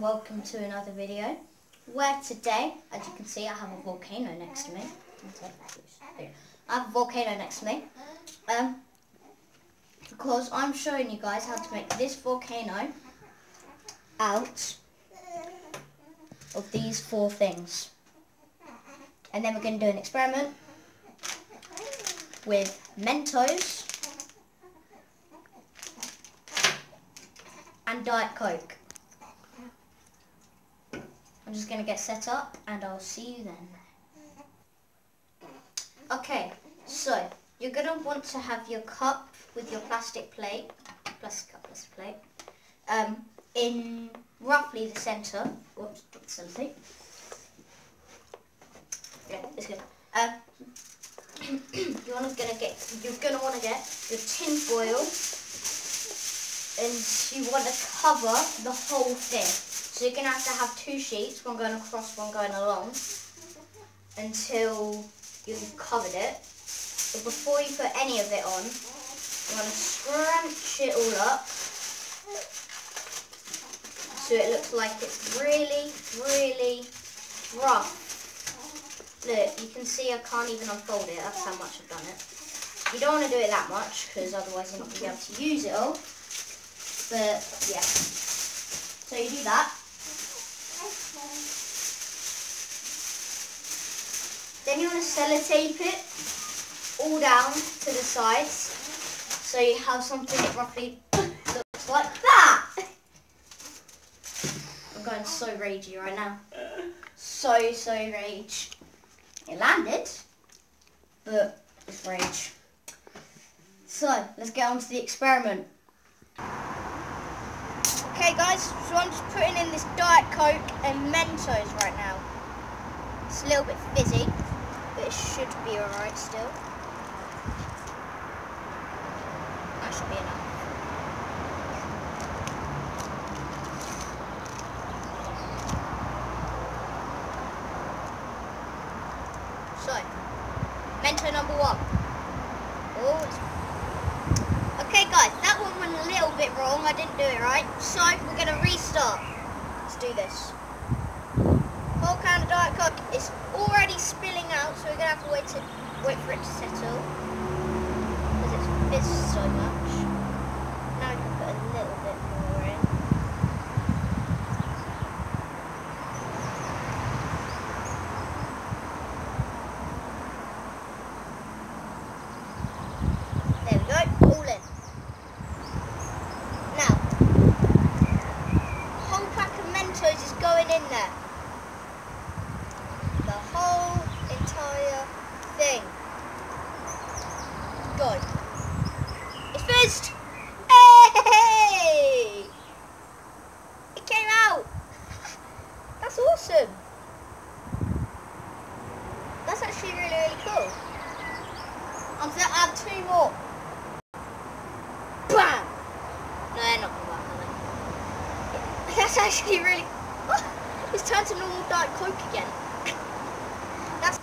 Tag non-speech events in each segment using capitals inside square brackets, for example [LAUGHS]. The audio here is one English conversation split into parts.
welcome to another video where today, as you can see, I have a volcano next to me. I have a volcano next to me um, because I'm showing you guys how to make this volcano out of these four things. And then we're going to do an experiment with Mentos and Diet Coke. I'm just going to get set up and I'll see you then. Okay, so you're going to want to have your cup with your plastic plate, plastic cup, plastic plate, um, in roughly the centre. Whoops, something. Yeah, it's good. Um, [CLEARS THROAT] you're gonna get you're gonna want to get your tin foil and you want to cover the whole thing. So you're going to have to have two sheets, one going across, one going along, until you've covered it. But before you put any of it on, I'm going to scrunch it all up so it looks like it's really, really rough. Look, you can see I can't even unfold it, that's how much I've done it. You don't want to do it that much, because otherwise you're not going to be able to use it all. But, yeah. So you do that. Then you want to sellotape it all down to the sides so you have something that roughly looks like that. I'm going so ragey right now. So, so rage. It landed, but it's rage. So, let's get on to the experiment. Okay guys, so I'm just putting in this Diet Coke and Mentos right now. It's a little bit fizzy it should be alright still. That should be enough. So, Mento number one. Oh, okay guys, that one went a little bit wrong. I didn't do it right. So, we're going to restart. Let's do this whole can of Diet Coke is already spilling out, so we're going to have to wait, to, wait for it to settle. Because it's fizzed so much. Now we can put a little bit more in. There we go, all in. Now, whole pack of Mentos is going in there. thing. Go. It's fizzed! Hey! It came out! That's awesome! That's actually really, really cool. I'm gonna add two more. Bam! No, they're not gonna work. [LAUGHS] That's actually really... [LAUGHS] It's turned to normal Diet Coke again. [LAUGHS] That's...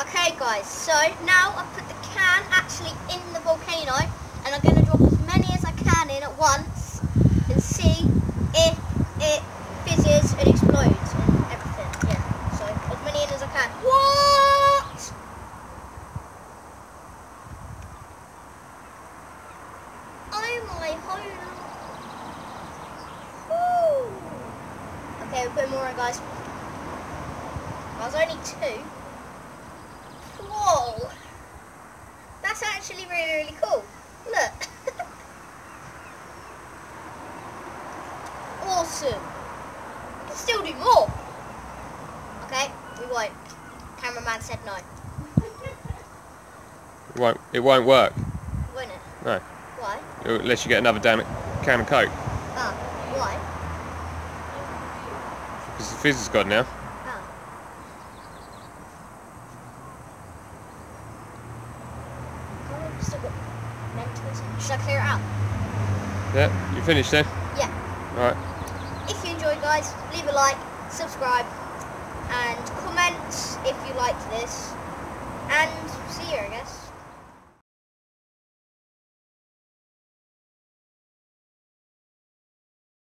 Okay guys, so now I've put the can actually in the volcano and I'm going to drop as many as I can in at once and see if it fizzes and explodes and everything. Yeah, so as many in as I can. What? Holy. Okay, we're putting more in guys. I was only two. Whoa! That's actually really, really cool. Look. [LAUGHS] awesome. We can still do more. Okay, we won't. Cameraman said no. It won't, it won't work. Won't it? No. Unless you get another damn can of Coke. Ah, why? Because the fizz is gone now. Should I clear it out? Yeah, you finished then? Yeah. Alright. If you enjoyed guys, leave a like, subscribe, and comment if you liked this. And see you I guess.